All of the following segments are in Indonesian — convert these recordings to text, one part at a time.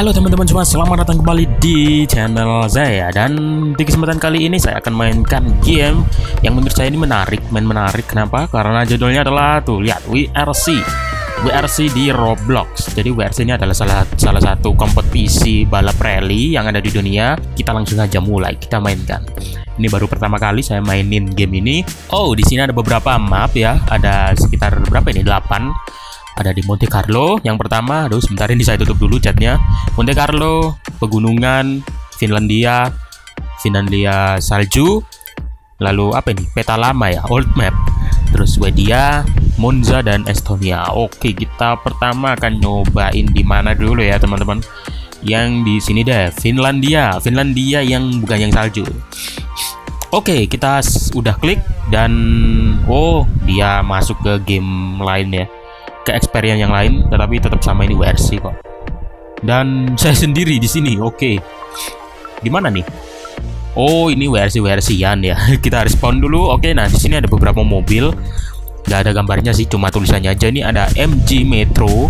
Halo teman-teman semua, selamat datang kembali di channel saya. Dan di kesempatan kali ini saya akan mainkan game yang menurut saya ini menarik Main menarik, kenapa? Karena judulnya adalah, tuh lihat, WRC WRC di Roblox. Jadi WRC ini adalah salah, salah satu kompetisi balap rally yang ada di dunia. Kita langsung aja mulai, kita mainkan. Ini baru pertama kali saya mainin game ini. Oh, di sini ada beberapa map ya. Ada sekitar berapa ini? 8 ada di Monte Carlo. Yang pertama aduh sebentar ini saya tutup dulu chatnya Monte Carlo pegunungan Finlandia Finlandia salju. Lalu apa ini? Peta lama ya old map. Terus Swedia Monza dan Estonia. Oke kita pertama akan nyobain di mana dulu ya teman-teman. Yang di sini deh Finlandia. Finlandia yang bukan yang salju. Oke, kita udah klik dan oh, dia masuk ke game lain ya ke experience yang lain tetapi tetap sama ini WRC kok. Dan saya sendiri di sini oke. Okay. gimana nih? Oh ini WRC WRC-an ya. Kita respon dulu oke. Okay, nah di sini ada beberapa mobil. Nggak ada gambarnya sih cuma tulisannya aja. Ini ada MG Metro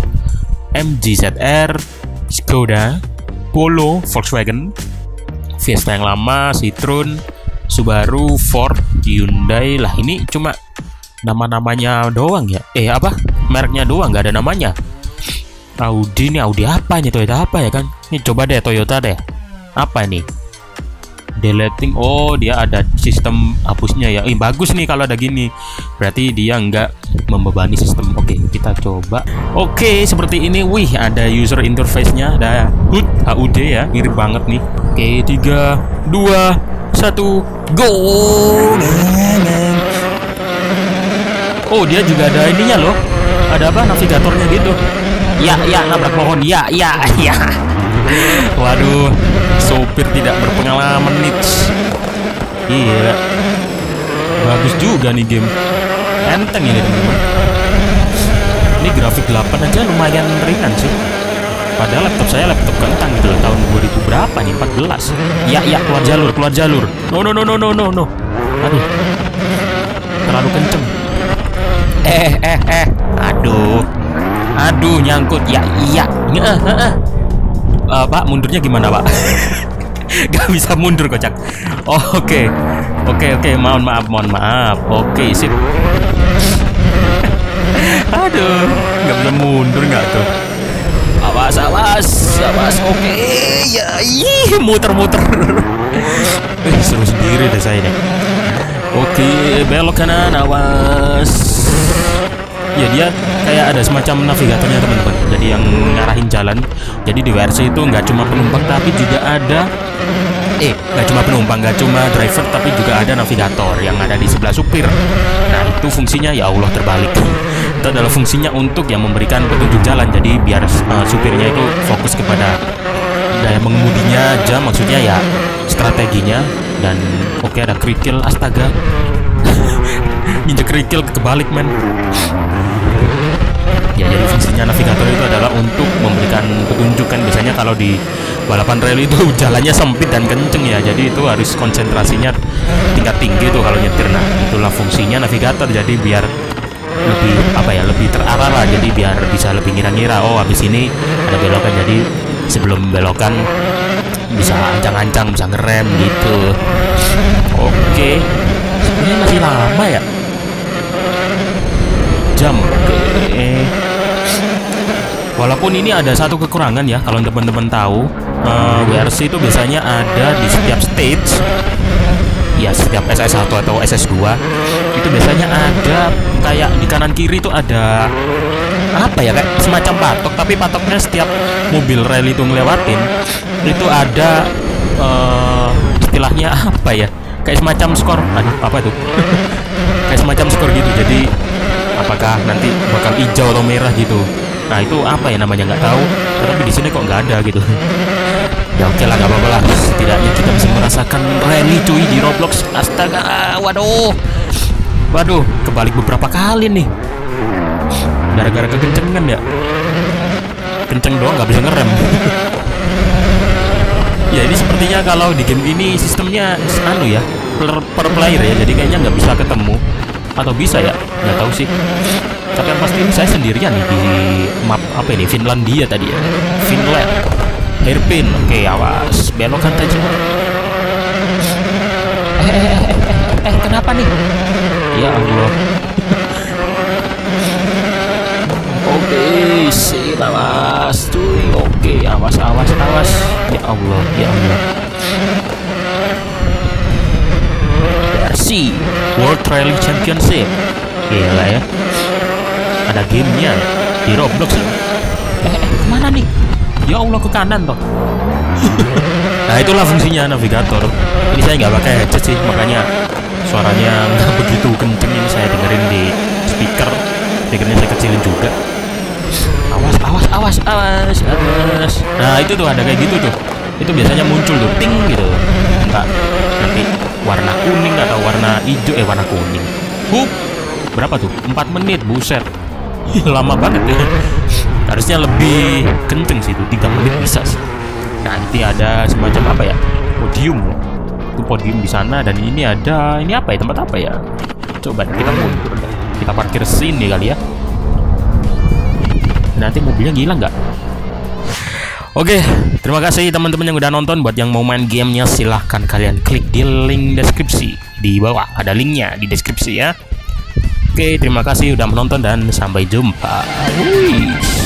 MG ZR Skoda Polo Volkswagen Fiesta yang lama Citroen Subaru Ford Hyundai. Lah ini cuma nama-namanya doang ya? Eh apa mereknya doang nggak ada namanya. Audi ini Audi apa ini? Toyota apa ya kan? Ini coba deh Toyota deh. Apa ini? Deleting oh dia ada sistem hapusnya ya. Ih, bagus nih kalau ada gini. Berarti dia nggak membebani sistem. Oke kita coba. Oke seperti ini. Wih ada user interface nya ada. HUD HUD ya. Mirip banget nih. Oke tiga dua satu go Oh dia juga ada ininya loh. Ada apa? Navigatornya gitu. Ya ya nabrak pohon. Ya ya ya Waduh Sopir tidak berpengalaman nih. Iya. Bagus juga nih game. Enteng ini teman-teman. Ini grafik 8 aja lumayan ringan sih. Padahal laptop saya laptop kentang gitu loh. Tahun 2000 berapa nih? 14 Ya ya keluar jalur keluar jalur. No no no no no no no. Aduh. Terlalu kenceng eh eh eh. Aduh. Aduh nyangkut. Ya iya. Uh, pak mundurnya gimana pak? Gak bisa mundur kocak. Oke. Oke oke. Okay. mohon maaf mohon maaf. Oke okay, sip. Aduh. Nggak bisa mundur nggak tuh? Awas awas awas oke. Okay. ya ih muter muter eh, seru sendiri deh saya deh Oke, belok kanan, awas. Ya dia kayak ada semacam navigatornya teman-teman. Jadi yang ngarahin jalan. Jadi di WRC itu nggak cuma penumpang tapi juga ada eh nggak cuma penumpang, nggak cuma driver tapi juga ada navigator yang ada di sebelah supir. Nah itu fungsinya ya Allah terbalik. Itu adalah fungsinya untuk yang memberikan petunjuk jalan. Jadi biar uh, supirnya itu fokus kepada daya mengemudinya aja, maksudnya ya strateginya dan oke okay, ada kerikil astaga. Injek kerikil kebalik men. Ya jadi fungsinya navigator itu adalah untuk memberikan petunjuk kan. Biasanya kalau di balapan rally itu jalannya sempit dan kenceng ya. Jadi itu harus konsentrasinya tingkat tinggi tuh kalau nyetir. Nah itulah fungsinya navigator. Jadi biar lebih apa ya lebih terarah lah. Jadi biar bisa lebih ngira-ngira oh habis ini ada belokan. Jadi sebelum belokan bisa ancang-ancang bisa ngerem gitu. Oke. Sebenarnya masih lama ya? Jam oke walaupun ini ada satu kekurangan ya kalau teman-teman tahu uh, eh, WRC itu biasanya ada di setiap stage. Ya setiap SS1 atau SS2 itu biasanya ada kayak di kanan kiri itu ada apa ya kayak semacam patok tapi patoknya setiap mobil rally itu ngelewatin itu ada uh, istilahnya apa ya kayak semacam skor aduh apa itu? Kayak semacam skor gitu jadi apakah nanti bakal hijau atau merah gitu? Nah itu apa ya namanya nggak tahu tapi di sini kok nggak ada gitu. Ya oke lah nggak apa-apa lah. Setidaknya kita bisa merasakan rally cuy di Roblox. Astaga waduh. Waduh kebalik beberapa kali nih gara-gara kekencengan ya? Kenceng doang nggak bisa ngerem. Ya ini sepertinya kalau di game ini sistemnya anu ya per, per player ya jadi kayaknya nggak bisa ketemu. Atau bisa ya? Nggak tahu sih. Tapi yang pasti ini saya sendirian nih di map apa ini Finlandia tadi ya. Finland. Hairpin. Oke awas. Belokan saja eh, eh, eh, eh, eh kenapa nih? Ya Allah oke sih awas cuy. Oke awas awas awas. Ya Allah ya Allah. Versi World Rally Championship. Gila ya. Ada gamenya di Roblox. Eh, eh ke mana nih? Ya Allah ke kanan toh. Nah itulah fungsinya navigator. Ini saya nggak pakai headset sih makanya suaranya nggak begitu kenceng ini saya dengerin di speaker. Speakernya saya kecilin juga awas awas awas awas. Nah itu tuh ada kayak gitu tuh. Itu biasanya muncul tuh ting gitu. Enggak nanti warna kuning atau warna hijau eh warna kuning. Hup. berapa tuh? 4 menit buset. Lama banget ya harusnya lebih kenceng sih itu 3 menit bisa sih. Nanti ada semacam apa ya? Podium. Itu podium di sana dan ini ada ini apa ya? Tempat apa ya? Coba kita mundur kita parkir sini kali ya nanti mobilnya gila nggak Oke, terima kasih teman-teman yang udah nonton. Buat yang mau main gamenya, silahkan kalian klik di link deskripsi di bawah. Ada linknya di deskripsi ya. Oke, terima kasih udah menonton dan sampai jumpa. Wih.